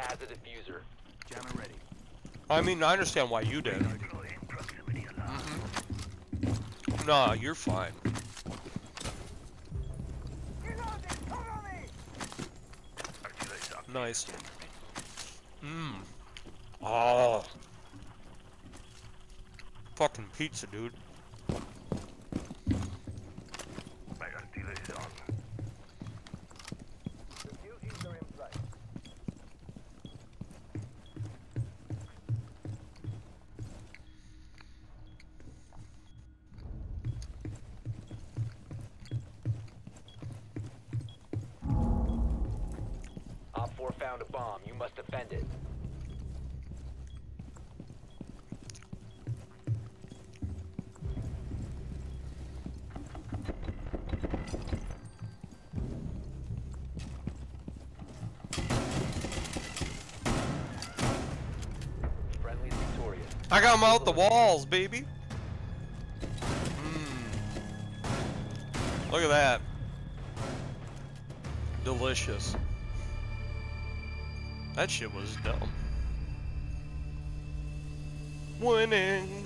has a defuser. Jammer ready. I mean, I understand why you did. Mm-hmm. Nah, you're fine. Nice. Mmm. Oh. Fucking pizza, dude. Found a bomb. You must defend it. I got him out the walls, baby. Mmm. Look at that. Delicious. That shit was dumb. Winning.